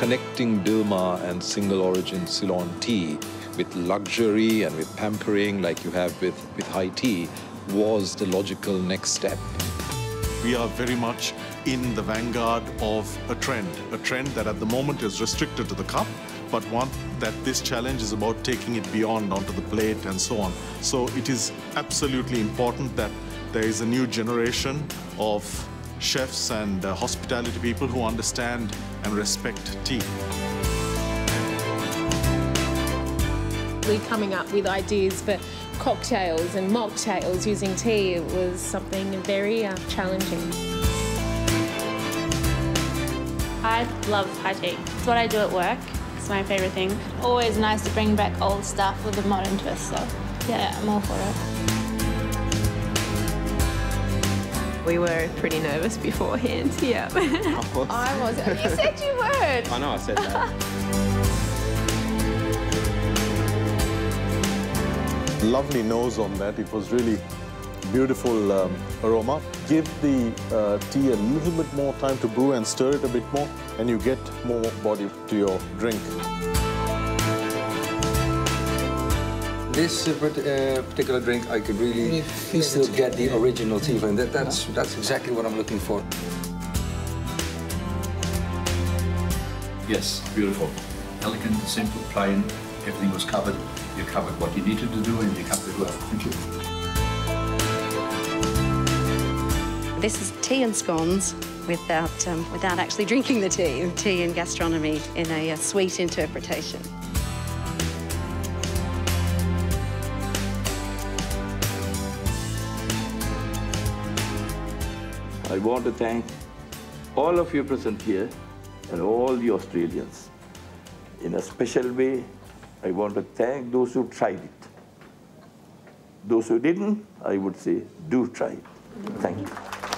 connecting Dilmah and single origin Ceylon tea with luxury and with pampering like you have with, with high tea was the logical next step. We are very much in the vanguard of a trend, a trend that at the moment is restricted to the cup, but one that this challenge is about taking it beyond onto the plate and so on. So it is absolutely important that there is a new generation of chefs and uh, hospitality people who understand and respect tea. We're coming up with ideas for cocktails and mocktails using tea. It was something very uh, challenging. I love high tea. It's what I do at work. It's my favourite thing. Always nice to bring back old stuff with a modern twist, so yeah, I'm all for it. We were pretty nervous beforehand, yeah. I was. You said you weren't. I know I said that. Lovely nose on that. It was really beautiful um, aroma. Give the uh, tea a little bit more time to brew and stir it a bit more, and you get more body to your drink. This uh, uh, particular drink, I could really still get the original tea flavor. That, that's, that's exactly what I'm looking for. Yes, beautiful. Elegant, simple, plain. Everything was covered. You covered what you needed to do and you covered it well. Thank you. This is tea and scones without, um, without actually drinking the tea. Tea and gastronomy in a, uh sweet interpretation. I want to thank all of you present here and all the Australians. In a special way, I want to thank those who tried it. Those who didn't, I would say, do try it. Thank you.